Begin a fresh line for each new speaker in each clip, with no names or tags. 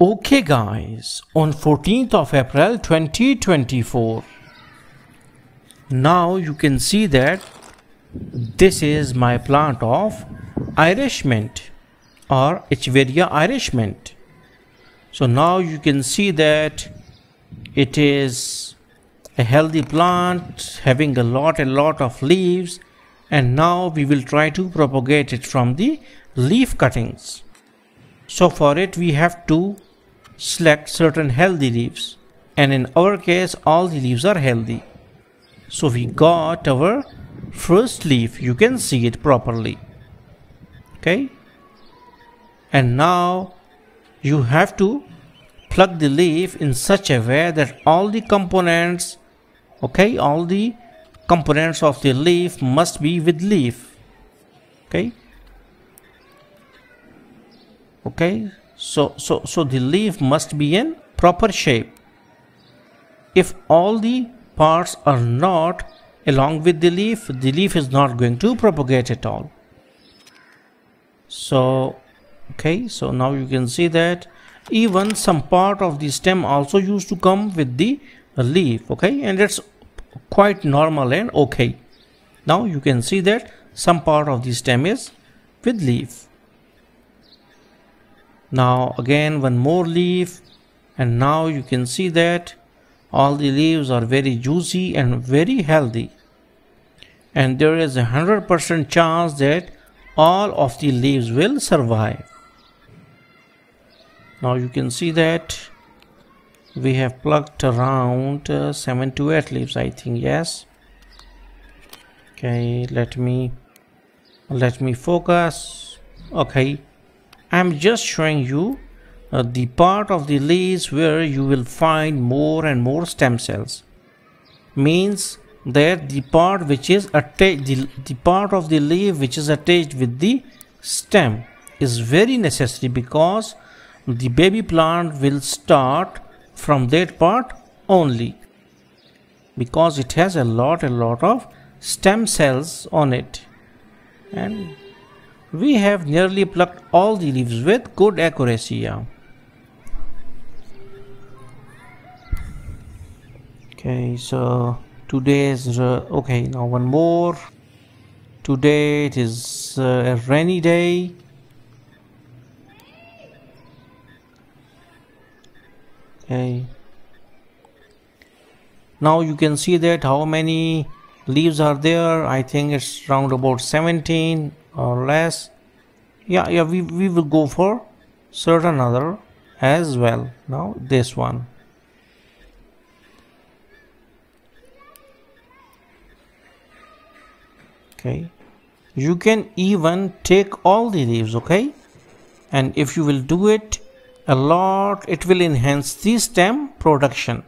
Okay guys, on 14th of April 2024, now you can see that this is my plant of Irish mint or Echeveria Irish mint. So now you can see that it is a healthy plant having a lot a lot of leaves and now we will try to propagate it from the leaf cuttings. So for it we have to select certain healthy leaves. And in our case all the leaves are healthy. So we got our first leaf. You can see it properly. Okay? And now you have to plug the leaf in such a way that all the components okay all the components of the leaf must be with leaf. Okay okay? So so so the leaf must be in proper shape. If all the parts are not along with the leaf the leaf is not going to propagate at all. So okay? So now you can see that even some part of the stem also used to come with the leaf okay? And it's quite normal and okay. Now you can see that some part of the stem is with leaf now again one more leaf. And now you can see that all the leaves are very juicy and very healthy. And there is a hundred percent chance that all of the leaves will survive. Now you can see that we have plucked around uh, 7 to 8 leaves I think yes. Okay let me let me focus. Okay I'm just showing you uh, the part of the leaves where you will find more and more stem cells. Means that the part which is attached the, the part of the leaf which is attached with the stem is very necessary because the baby plant will start from that part only. Because it has a lot a lot of stem cells on it. And we have nearly plucked all the leaves with good accuracy yeah. okay so today is uh, okay now one more. Today it is uh, a rainy day. Okay. Now you can see that how many leaves are there. I think it's round about 17 or less yeah yeah we, we will go for certain other as well. Now this one. Okay. You can even take all the leaves okay? And if you will do it a lot it will enhance the stem production.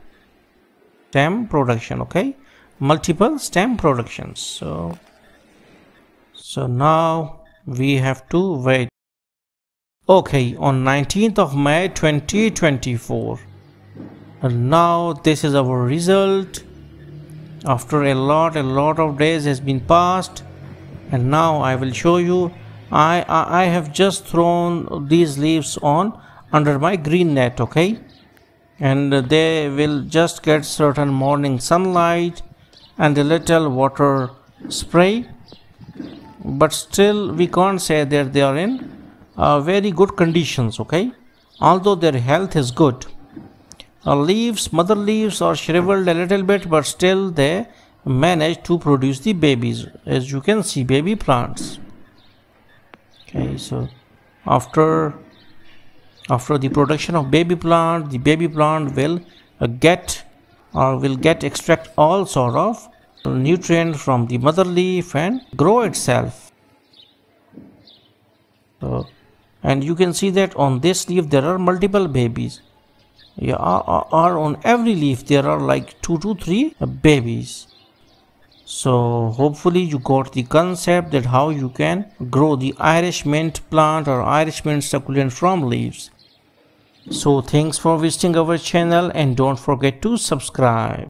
Stem production okay? Multiple stem productions so so now we have to wait. Okay on 19th of may 2024 and now this is our result. After a lot a lot of days has been passed and now i will show you. I i, I have just thrown these leaves on under my green net okay? And they will just get certain morning sunlight and a little water spray but still we can't say that they are in uh, very good conditions okay? Although their health is good. Uh, leaves mother leaves are shriveled a little bit but still they manage to produce the babies as you can see baby plants. Okay so after after the production of baby plant the baby plant will uh, get or will get extract all sort of nutrient from the mother leaf and grow itself. So, and you can see that on this leaf there are multiple babies. Yeah, are, are on every leaf there are like two to three babies. So hopefully you got the concept that how you can grow the irish mint plant or irish mint succulent from leaves. So thanks for visiting our channel and don't forget to subscribe